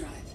drive.